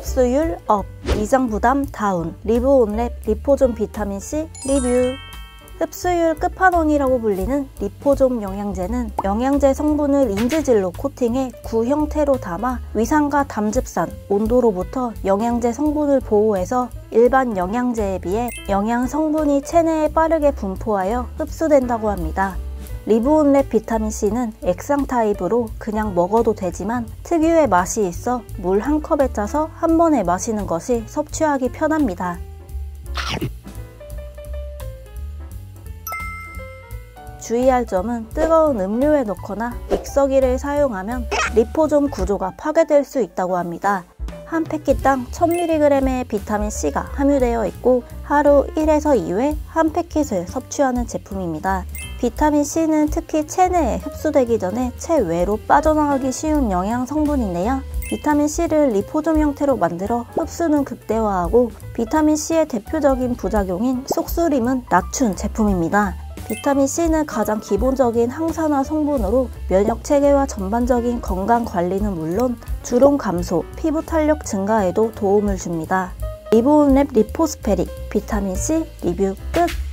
흡수율 up, 위장 부담 down, 리브온랩 리포좀 비타민C 리뷰. 흡수율 끝판왕이라고 불리는 리포좀 영양제는 영양제 성분을 인지질로 코팅해 구 형태로 담아 위산과 담즙산, 온도로부터 영양제 성분을 보호해서 일반 영양제에 비해 영양 성분이 체내에 빠르게 분포하여 흡수된다고 합니다. 리브온랩 비타민C는 액상 타입으로 그냥 먹어도 되지만 특유의 맛이 있어 물 한 컵에 짜서 한 번에 마시는 것이 섭취하기 편합니다. 주의할 점은 뜨거운 음료에 넣거나 믹서기를 사용하면 리포좀 구조가 파괴될 수 있다고 합니다. 한 패킷당 1000mg의 비타민C가 함유되어 있고 하루 1에서 2회 한 패킷을 섭취하는 제품입니다. 비타민C는 특히 체내에 흡수되기 전에 체외로 빠져나가기 쉬운 영양 성분인데요. 비타민C를 리포좀 형태로 만들어 흡수는 극대화하고 비타민C의 대표적인 부작용인 속쓰림은 낮춘 제품입니다. 비타민C는 가장 기본적인 항산화 성분으로 면역 체계와 전반적인 건강 관리는 물론 주름 감소, 피부 탄력 증가에도 도움을 줍니다. 리브온랩 리포스페릭 비타민C 리뷰 끝!